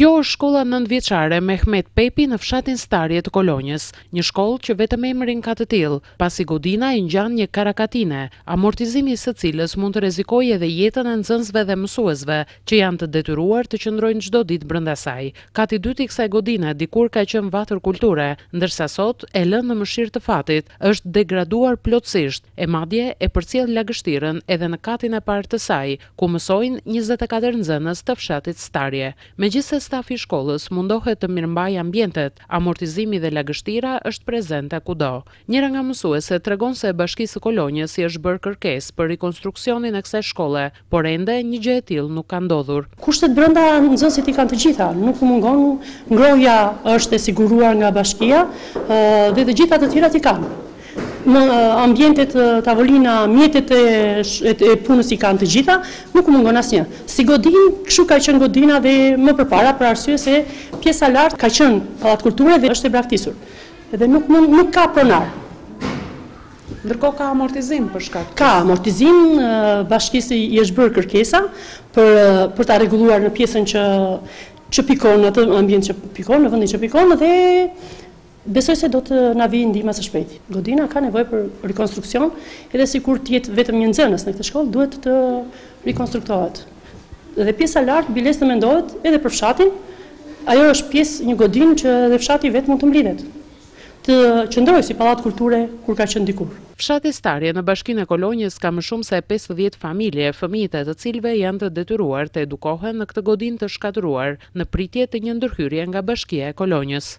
Kjo është shkolla nëntëvjeçare Mehmet Pepi në fshatin Starje të Kolonjës. Një shkollë që vetëm emrin ka të tillë, pasi godina i ngjan një karakatine, amortizimi i së cilës mund të rrezikojë edhe jetën e nxënësve dhe mësuesve, që janë të detyruar të qëndrojnë çdo ditë brenda saj. Kati i dytë i kësaj godine dikur ka qenë vatër kulture, ndërsa sot, e lënë në mëshirë të fatit, është degraduar plotësisht, e madje e përcjell lagështirën edhe në katin e parë të saj, ku mësojnë njëzet e katër nxënës të fshatit Starje. Megjithëse stafi i shkollës mundohet të mirëmbajë ambientet, amortizimi dhe lagështira është prezente kudo. Njëra nga mësueset tregon se Bashkisë së Kolonjës i është bërë kërkesë për rikonstruksionin e kësaj shkolle, por ende një gjë e tillë nuk ka ndodhur. Kushtet brenda nxënësit i kanë të gjitha, nuk u mungon, ngrohja është e siguruar nga bashkia dhe të gjitha të tjerat i kanë. Në ambientet, tavolina, mjetet e punës i kanë të gjitha, nuk u mungon asnjë. Si godinë, kështu ka qenë godina dhe më përpara për arsye se pjesa lart ka qenë pallat kulture dhe është e braktisur. Dhe nuk mund nuk ka pronar. Ndërkohë ka amortizim për shkak të. Ka amortizim, bashkisë i është bërë kërkesa për për ta rregulluar në pjesën që që pikon, në atë ambient që pikon në vendin që pikon dhe Besoj se do të na vijë ndihma së shpejti. Godina ka nevojë për rikonstruksion, edhe sikur të jetë vetëm një nxënës në këtë shkollë, duhet të rikonstruktohet. Dhe pjesa lart biles të mendohet edhe për fshatin. Ajo është pjesë një godinë që edhe fshati vetë mund të mblidhet. Të qëndrojë si pallat kulture kur ka qenë dikur. Fshati Starje në bashkinë e Kolonjës ka më shumë se pesëdhjetë familje, fëmijët e të cilëve janë të detyruar të edukohen në këtë godinë të shkatërruar, në pritje të një ndërhyrje nga Bashkia e Kolonjës.